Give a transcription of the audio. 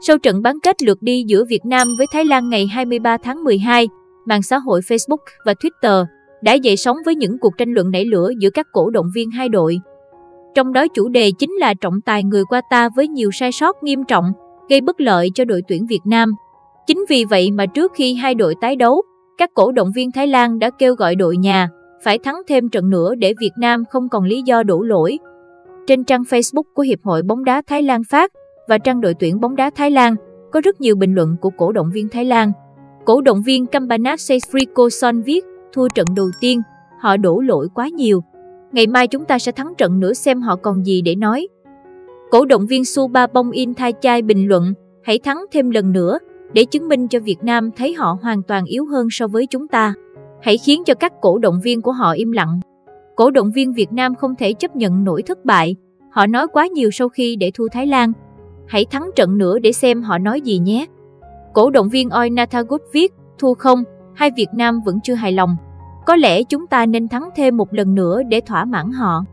Sau trận bán kết lượt đi giữa Việt Nam với Thái Lan ngày 23 tháng 12, mạng xã hội Facebook và Twitter đã dậy sóng với những cuộc tranh luận nảy lửa giữa các cổ động viên hai đội. Trong đó chủ đề chính là trọng tài người Qatar với nhiều sai sót nghiêm trọng, gây bất lợi cho đội tuyển Việt Nam. Chính vì vậy mà trước khi hai đội tái đấu, các cổ động viên Thái Lan đã kêu gọi đội nhà phải thắng thêm trận nữa để Việt Nam không còn lý do đổ lỗi. Trên trang Facebook của Hiệp hội bóng đá Thái Lan phát và trang đội tuyển bóng đá Thái Lan có rất nhiều bình luận của cổ động viên Thái Lan. Cổ động viên Kambanat Seyfrikoson viết, thua trận đầu tiên, họ đổ lỗi quá nhiều. Ngày mai chúng ta sẽ thắng trận nữa xem họ còn gì để nói. Cổ động viên Suba Bong In Thai Chai bình luận, hãy thắng thêm lần nữa, để chứng minh cho Việt Nam thấy họ hoàn toàn yếu hơn so với chúng ta. Hãy khiến cho các cổ động viên của họ im lặng. Cổ động viên Việt Nam không thể chấp nhận nổi thất bại. Họ nói quá nhiều sau khi để thua Thái Lan. Hãy thắng trận nữa để xem họ nói gì nhé. Cổ động viên Oi Nathagut viết, thua không, hai Việt Nam vẫn chưa hài lòng. Có lẽ chúng ta nên thắng thêm một lần nữa để thỏa mãn họ.